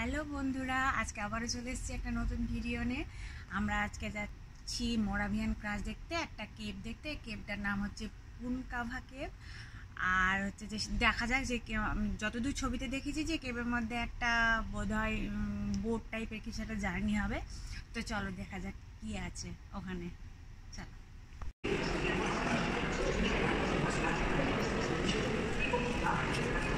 হ্যালো বন্ধুরা আজকে আবারও চলে এসেছি একটা নতুন ভিডিও নিয়ে। আমরা আজকে যাচ্ছি মোরাভিয়ান ক্রাশ দেখতে একটা কেপ দেখতে। কেপটার নাম হচ্ছে পুনকাভা কেপ আর হচ্ছে যে দেখা যাক যে যতদূর ছবিতে দেখেছি যে কেপের মধ্যে একটা বোধহয় বোট টাইপের কিছু একটা জার্নি হবে। তো চলো দেখা যাক কি আছে ওখানে। চলো। চলো Oke,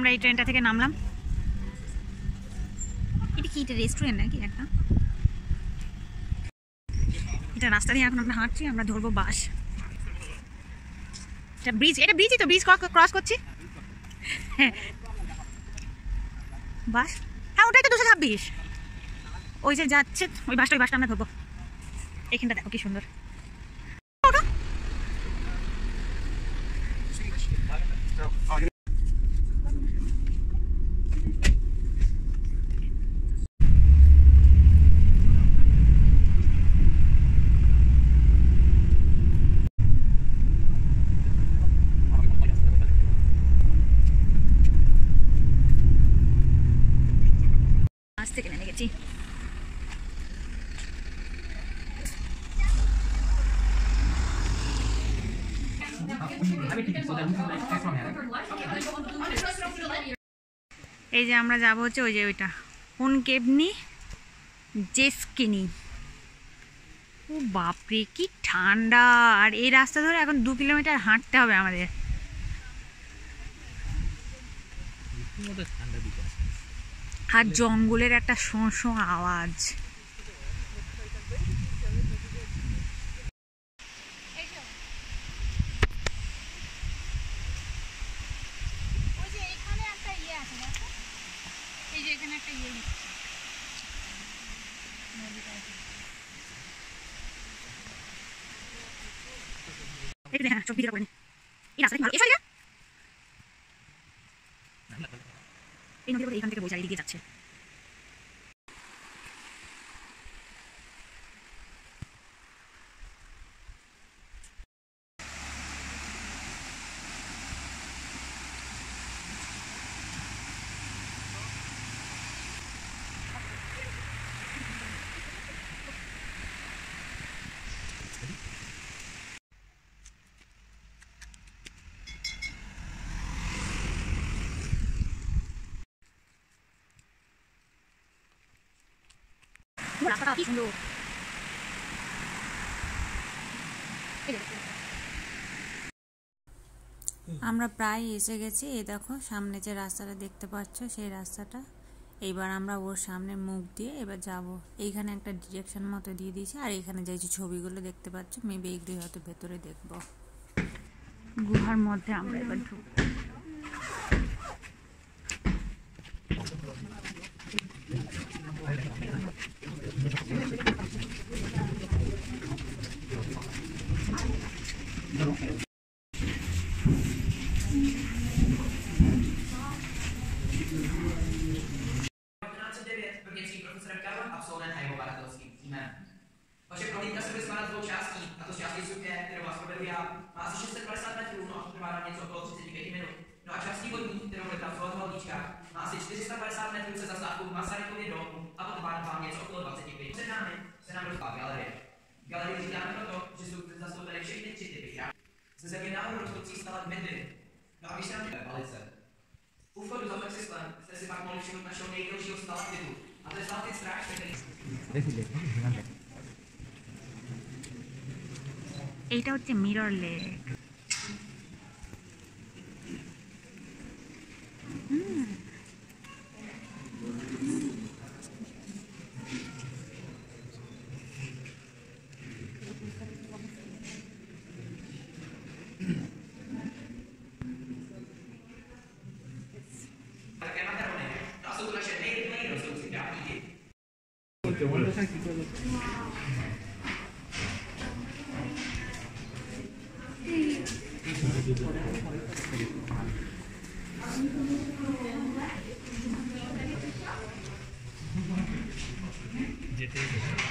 আমরা এই ট্রেনটা থেকে নামলাম। এটা কি, এটা রেস্টুরেন্ট নাকি একটা? এটা রাস্তা দিয়ে এখন আমরা হাঁটছি, আমরা ধরবো বাস। এটা ব্রিজ এটা ব্রিজই তো ব্রিজ ক্রস করছি। হ্যাঁ। বাস? হ্যাঁ ওটাই তো দুশো ছাব্বিশ। ওই যে যাচ্ছে, ওই বাসটা ওই বাসটা আমরা ধরবো। এখানটা দেখো কি সুন্দর ওটা বাস থেকে নেমে গেছি আমি ঠিক আছে আমি নেক্সট ওয়ান হ্যাঁ এই যে আমরা যাব হচ্ছে ওই যে ওইটা। কোন কেবনি জেসকিনি। ও বাপরে কি ঠান্ডা। আর এই রাস্তা ধরে এখন দু কিলোমিটার হাঁটতে হবে আমাদের। আর জঙ্গলের একটা শোঁ শোঁ আওয়াজ। কষ্ট ভিডিও করেন এই রাস্তাটা ভালো এসো এই নদীর এইখান থেকে বই চারিদিকে যাচ্ছে। রাস্তাটা কি সুন্দর এই যে, আমরা প্রায় এসে গেছি এই দেখো সামনে যে রাস্তাটা দেখতে পাচ্ছ সেই রাস্তাটা। এইবার আমরা ওর সামনে মুখ দিয়ে এবার যাব। এইখানে একটা ডিরেকশন মতো দিয়ে দিয়েছি আর এখানে যে যে ছবিগুলো দেখতে পাচ্ছ মেবি এইগুলোই হয়তো ভেতরে দেখব। গুহার মধ্যে আমরা এবার ঢুকবো। brněnským Vaše prohlídka se bude skládat z dvou částí, a to z části sukně, kterou vás provedu já, má asi 650 metrů, no a trvá nám něco okolo 35 minut. No a částí vodní, kterou bude pracovat v Haldička, má asi 450 metrů se zastávkou v Masarykově domu a potrvá vám něco okolo 25 Před námi se nám rozpá galerie. Galerii říkáme proto, že jsou zastoupeny všechny tři typy krásy. Ze země nahoru rostoucí stalagmity. No a když nám palice. U vchodu za plexisklem jste si pak mohli všimnout našeho nejdelšího stalaktitu. A to je stalaktit strážce, který এইটা হচ্ছে mirror lake যেতেই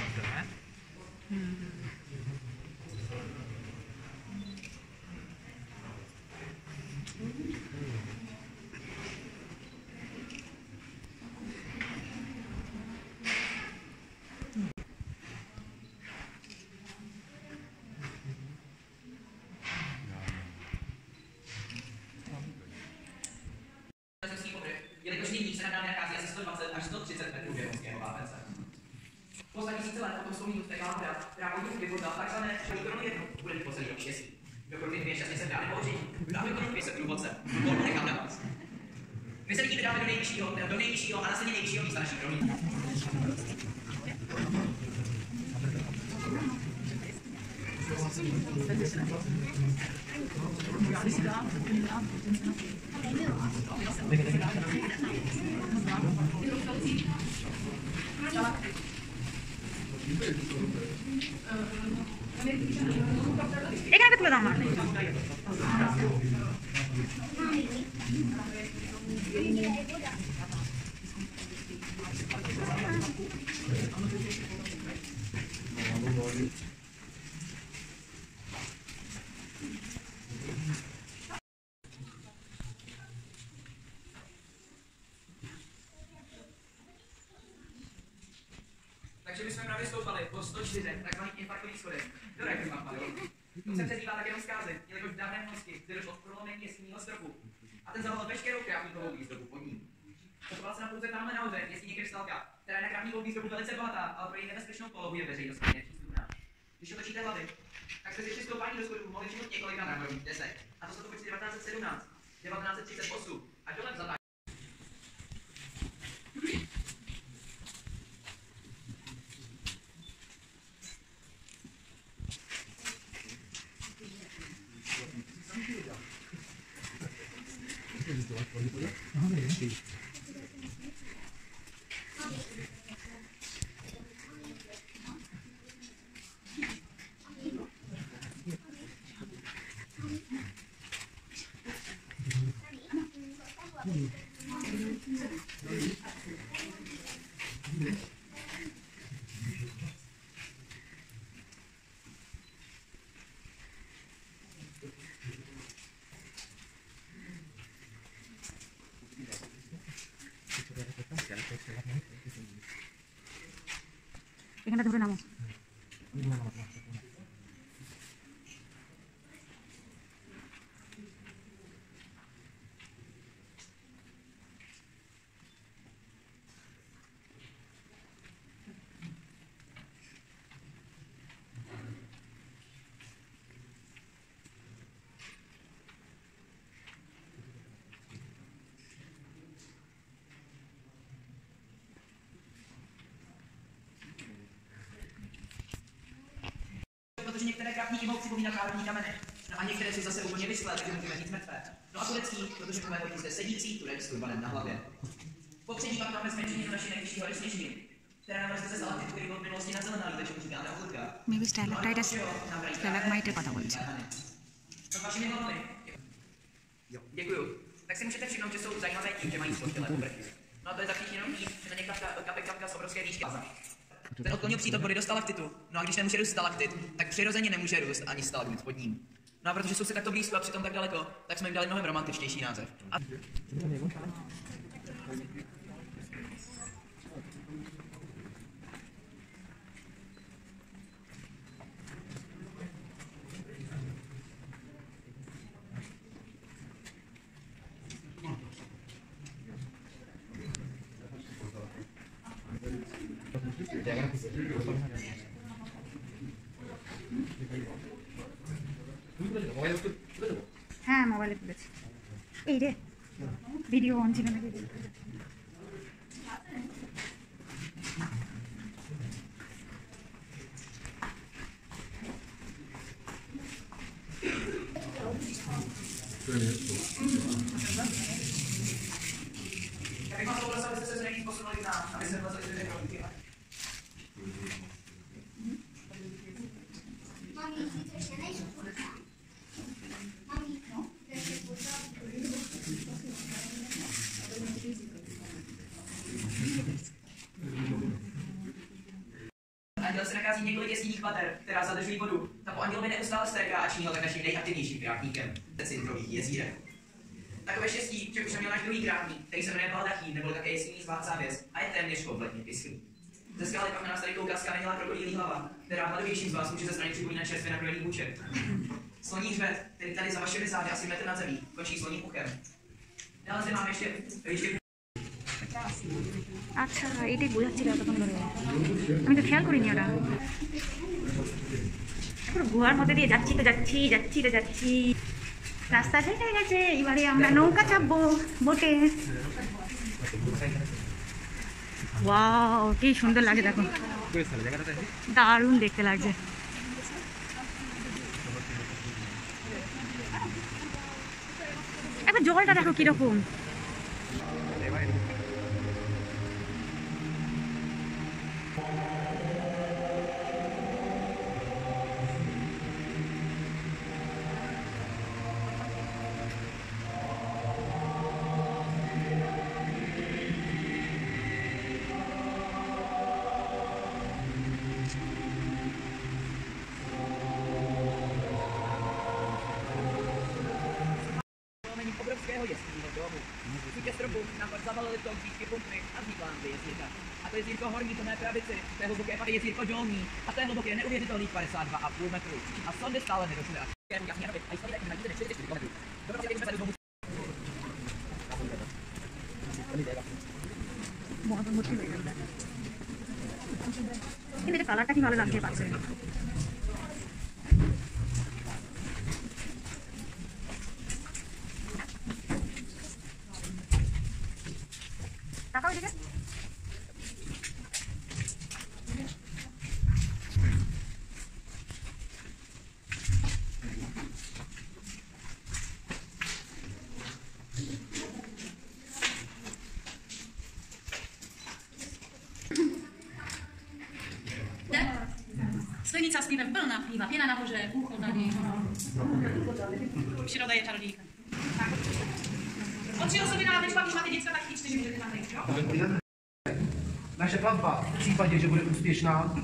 minut, tak vám teda právě bych vyhodla takzvané šoudrony jedno. Bude mít poslední štěstí. Do kroky dvě šťastně se dáme pohří. Dáme to pět se průvodce. Volno nechám na vás. Vy se vidíte dáme do nejvyššího, do nejvyššího a následně nejvyššího místa naší kromě. Já si dám, dám, dám, dám. Takže my jsme právě stoupali po 104 takzvaných infarktových schodech. Do Reichenbach To se přezdívá také rozkázy, jelikož v dávné minulosti zde k prolomení jeskyního stropu a ten zavolal veškerou krávníkovou výzdobu pod ním. Pochovala se nám pouze tamhle nahoře jeskyně krystalka, která je na krávníkovou výzdobu velice bohatá, ale pro její nebezpečnou polohu je veřejnosti nepřístupná. Když otočíte hlavy, tak se při stoupání do schodů mohli všimnout několika mramorových desek. A to jsou to počty 1917, 1938 a dole vzatá हाँ এখানটা ধরে নামো některé kapníky mohou připomínat národní kameny. No a některé jsou zase úplně vyschlé, takže můžeme být mrtvé. No a turecký, protože máme hodně zde sedící, turek s turbanem na hlavě. Popředí pak máme zmenšení do naší nejvyšší hory sněžní, která nám roste ze salatu, který byl v minulosti na zelená, takže už říkáme hodka. My by stále rajda zpěvek majte pod ulici. Pod no, vašimi hlavami. Jo. Děkuju. Tak si můžete všimnout, že jsou zajímavé tím, že mají složitelé povrchy. No a to je za jenom tím, že na ně kapka, kapka, kapka z obrovské výšky. Ten odklonil přítok vody do stalaktitu. No a když nemůže růst stalaktit, tak přirozeně nemůže růst ani stalagmit pod ním. No a protože jsou si takto blízko a přitom tak daleko, tak jsme jim dali mnohem romantičtější název. A হ্যাঁ মোবাইলে তুলেছি এই রে video on ছিল নাকি Já Anděl se nachází několik jeskyních pater, která zadržují vodu. Ta po andělovi neustále stéká a činí ho tak naším nejaktivnějším krátníkem v cinkrových jezírech. Takové štěstí, že už neměl náš druhý krátník, který se jmenuje Baldachín, nebo také jeskyní zvádcá věc a je téměř kompletně vyschlý. Ze skály pak na nás tady kouká skamenělá krokodýlí hlava, která hladovějším z vás může ze strany připomínat čerstvě nakrojený buček. Sloní hřbet, který tady za vašimi zády asi metr nad zemí, končí sloním uchem. Dále zde máme ještě, ještě আচ্ছা এটাই বোঝাচ্ছিল এতক্ষণ ধরে। আমি তো খেয়াল করিনি ওটা। পুরো গুহার মধ্যে দিয়ে যাচ্ছি তো যাচ্ছি যাচ্ছি তো যাচ্ছি। রাস্তা শেষ হয়ে গেছে, এবারে আমরা নৌকা চাপবো বোটে। ওয়াও, কি সুন্দর লাগে দেখো। দারুণ দেখতে লাগছে। একবার জলটা দেখো কীরকম। skalní a té hluboký je neuvěřitelných 52,5 metrů. A sondy stále nedošly až k jasně hrabit a jsou na 44 km. Dobrá, že jsme se znovu... Mohla to motivovat. Ini ada salah kan di malam nanti pak. Sklenica s pivem plná piva, pěna nahoře, ucho tady. Příroda je čarodějka. Od čtyřosobiná večka, když máte děcka, tak i čtyři můžete nahřejt, jo? Naše plavba v případě, že bude úspěšná,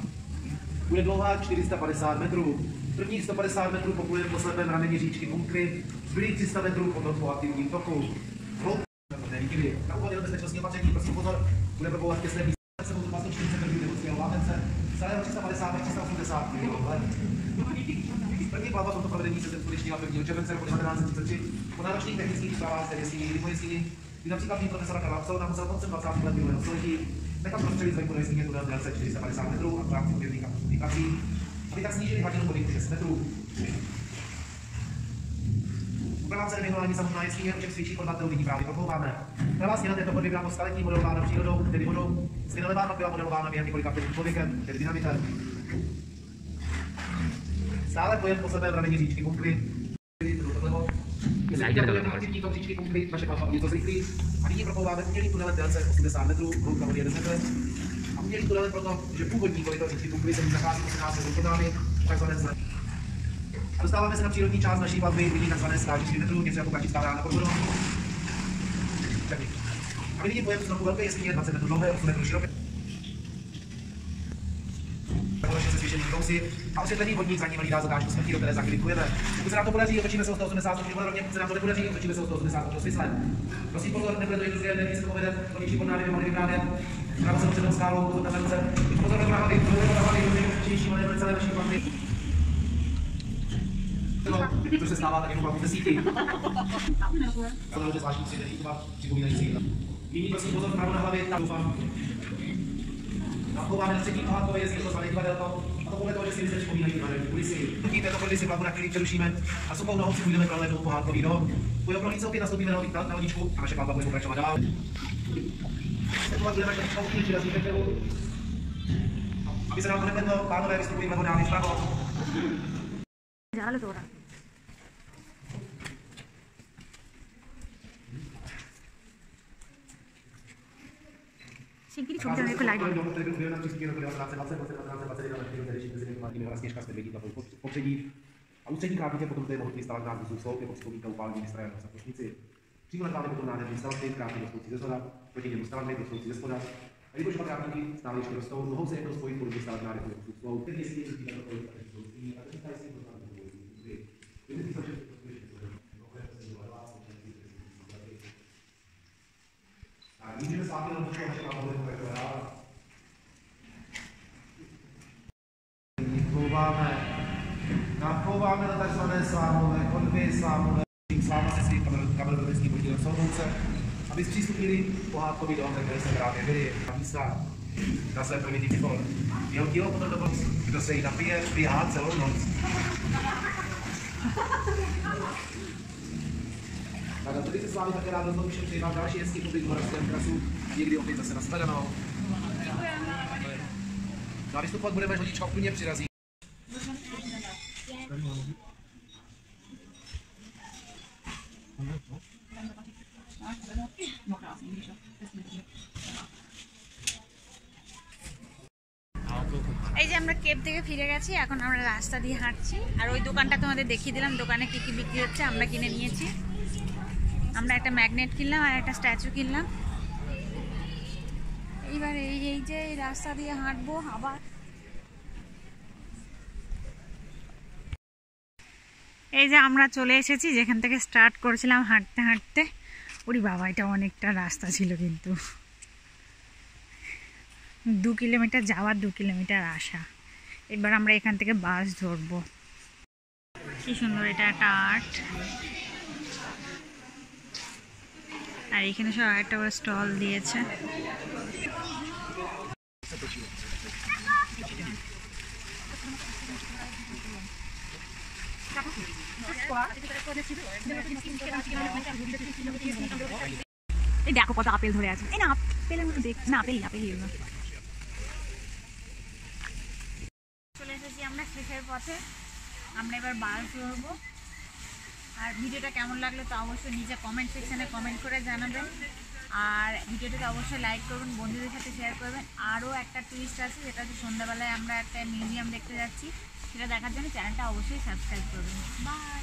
bude dlouhá 450 metrů. Prvních 150 metrů poplujeme po slepém rameni říčky Bunkry, zbylých 300 metrů po aktivním toku. Hloubka neviděli. Na úvod bezpečnostní opatření, prosím pozor, bude probouvat těsné celého 350 až 380 km. První plavba tomto provedení se uskutečnila 1. července roku 1933 po náročných technických úpravách z jeskyní mimo jeskyni, kdy například tým profesora Karla Psouna musel koncem 20. let minulého století nechat prostřelit zvenku jeskyně tunel délce 450 metrů a v rámci objevných a aby tak snížili hladinu vody o 6 metrů. Nevyhnula ani samotná jeskyně, o čem svědčí kterou nyní právě promlouváme. Pravá stěna této podvy byla po staletí modelována přírodou, tedy vodou. Stěna levá byla modelována během několika vteřin člověkem, tedy dynamitem. Stále pojem po sebe v rameni říčky viděl pojem aktivní tok říčky Kunkvy, naše plavba něco zrychlí. A nyní proplouváme umělým tunelem délce 80 metrů, hloubka vody 1 metr. A umělým tunelem proto, že původní koryto říčky Kunkvy se nachází 18 metrů pod námi, takzvané zle. A dostáváme se na přírodní část naší plavby, nyní takzvané strážiště metrů, něco jako kačická brána pod vodou. A my nyní pojem znovu velké jeskyně 20 metrů dlouhé, 8 metrů široké. Konečně se svěšený kousy a osvětlený vodník za ním hlídá zatáčku smrti, do které za. Pokud se nám to podaří, otočíme se o 180 stupňů vodorovně, pokud se nám to nepodaří, otočíme se o 180 stupňů svislem. Prosím pozor, nebude to jednoduché, nevím, se povede, to ničí pod by mohli vyprávět. Právo se před skálou, pozor na ruce. Pozor na hlavy, pozor na hlavy, nejúčinnější manévr celé naší No, to se stává tak jenom v desíti. Co to je zvláštní přidej, třeba připomínající. Nyní prosím pozor, pravo na hlavě, tak doufám. A chováme na třetí pohádkové jezdí, to zvané divadelko. A to podle toho, že si myslíte, lidé připomínají divadelní kulisy. Díky této chvíli si hlavu na chvíli přerušíme a s obou nohou si půjdeme pro lednou pohádkový dom. Půjdeme pro opět nastoupíme na, na, na lodičku a naše plavba bude pokračovat dál. Sledovat budeme všechno chvíli, výrazně aby se nám to nepletlo, pánové, vystupujeme vodány vpravo. Dále dora. Sněžka s Medvědí na popředí. A ústřední krátitě potom tady mohutný stavák nás vysou sloup, jako vzpomínka upálení vystrajené na sakošnici. Přímo nad potom nádherný stalaktit, krátky rostoucí ze zhoda, proti němu stalagmit rostoucí ze spoda. A jelikož dva krátníky stále ještě rostou, mohou se jednou spojit podobně stalagmády jako kusů sloup. Tedy jestli je zbývá to, že jsou stejný, a teď tady si to tam budou Vymyslí se, že to skutečně a můžeme s vámi na to, že vám bude pokračovat. Chováme, nachováme na takzvané slámové konvy, slámové sláma se svým kamerovedeckým podílem soudouce, aby zpřístupnili pohádkový dom, ve které se právě byli místa na své primitivní form. Jeho dílo potom to kdo se jí napije, běhá celou noc. Tak a tady se s vámi také rád rozloučím, přeji vám další hezký pobyt v Moravském krasu někdy opět zase nashledanou. No a vystupovat budeme, až hodička úplně přirazí. আমরা রাস্তা দিয়ে হাঁটছি। আর ওই দোকানটা তোমাদের দেখিয়ে দিলাম, দোকানে কী কী বিক্রি হচ্ছে, আমরা কিনে নিয়েছি। আমরা একটা ম্যাগনেট কিনলাম আর একটা স্ট্যাচু কিনলাম। এইবার এই এই যে এই রাস্তা দিয়ে হাঁটবো, আবার এই যে আমরা চলে এসেছি, যেখান থেকে স্টার্ট করেছিলাম হাঁটতে হাঁটতে। ওরি বাবা, এটা অনেকটা রাস্তা ছিল কিন্তু। দু কিলোমিটার যাওয়ার দু কিলোমিটার আসা। এবার আমরা এখান থেকে বাস ধরবো। কি সুন্দর এটা একটা আর্ট। আর এখানে সব একটা স্টল দিয়েছে। দেখো কত আপেল ধরে আছে। এই না, আপেলের মধ্যে দেখ না, আপেল আপেল চলে এসেছি আমরা শেষের পথে আমরা এবার বাস ধরবো। আর ভিডিওটা কেমন লাগল তো অবশ্যই নিজে কমেন্ট সেকশানে কমেন্ট করে জানাবেন। আর ভিডিওটাকে অবশ্যই লাইক করবেন, বন্ধুদের সাথে শেয়ার করবেন। আরও একটা টুইস্ট আছে যেটা হচ্ছে সন্ধ্যাবেলায় আমরা একটা মিউজিয়াম দেখতে যাচ্ছি। সেটা দেখার জন্য চ্যানেলটা অবশ্যই সাবস্ক্রাইব করবেন। বাই